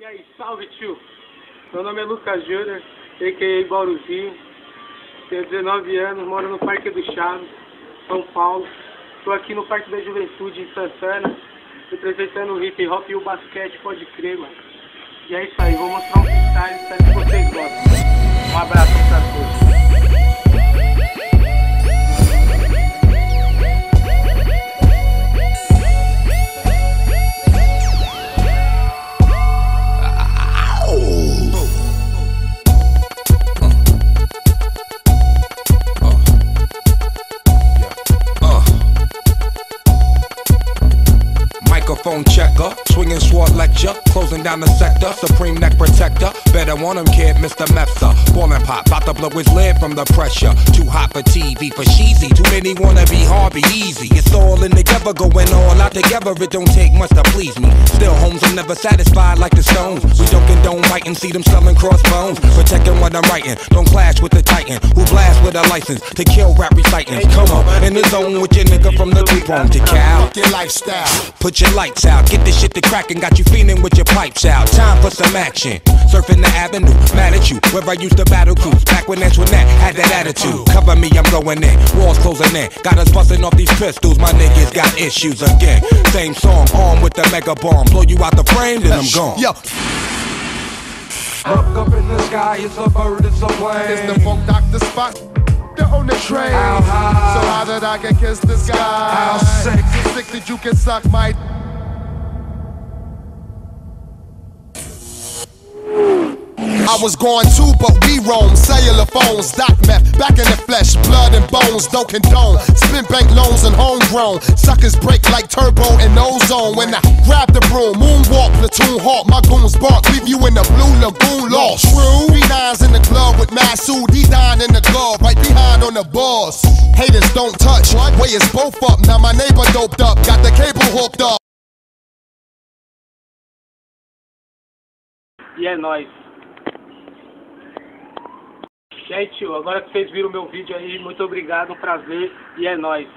E aí, salve tio! Meu nome é Lucas Júnior, a.k.a. Bauruzinho. Tenho 19 anos, moro no Parque do Chaves, São Paulo. Estou aqui no Parque da Juventude, em Santana, representando o hip hop e o basquete, pode crer, mano. E é isso aí, vou mostrar um freestyle, espero que vocês gostem. Um abraço checker, swinging sword lecture, closing down the sector, supreme neck protector. Better want him, kid, Mr. Mepsa. Ballin' pop, about to blow his lid from the pressure. Too hot for TV, for cheesy. Too many wanna be hard, be easy. It's all in together, going all out together. It don't take much to please me. Still, homes are never satisfied like the stones. We don't condone writing, see them selling crossbones. Protecting what I'm writing, don't clash with the titan who blast with a license to kill rap reciting. Come on, in the zone with your nigga from the two prong to cow. Fuck your lifestyle. Put your lights out, get this shit to crackin', got you feeling with your pipes out. Time for some action. Surfing the avenue, mad at you. Where I used to battle cruise, back when Antoinette had that attitude. Cover me, I'm going in. Walls closing in. Got us busting off these pistols, my niggas got issues again. Same song, armed with the mega bomb. Blow you out the frame, then I'm gone. Yo, Look up in the sky, it's a bird, it's a plane. it's the funk doctor Spock. They're on the train. How high? So how that I can kiss the sky? How sick? So sick that you can suck my. I was going too, but we roam. Cellular phones, doc meth, back in the flesh, blood and bones, don't condone. Spin bank loans and homegrown. Suckers break like turbo and ozone. When I grab the broom, moonwalk, platoon hawk, my goons bark, leave you in the blue lagoon lost. True. Three nines in the club with Masu, D nine in the glove, right behind on the boss. Haters don't touch, way is both up. Now my neighbor doped up, got the cable hooked up. E é nóis. E tio, agora que vocês viram meu vídeo aí, muito obrigado, prazer, e é nóis.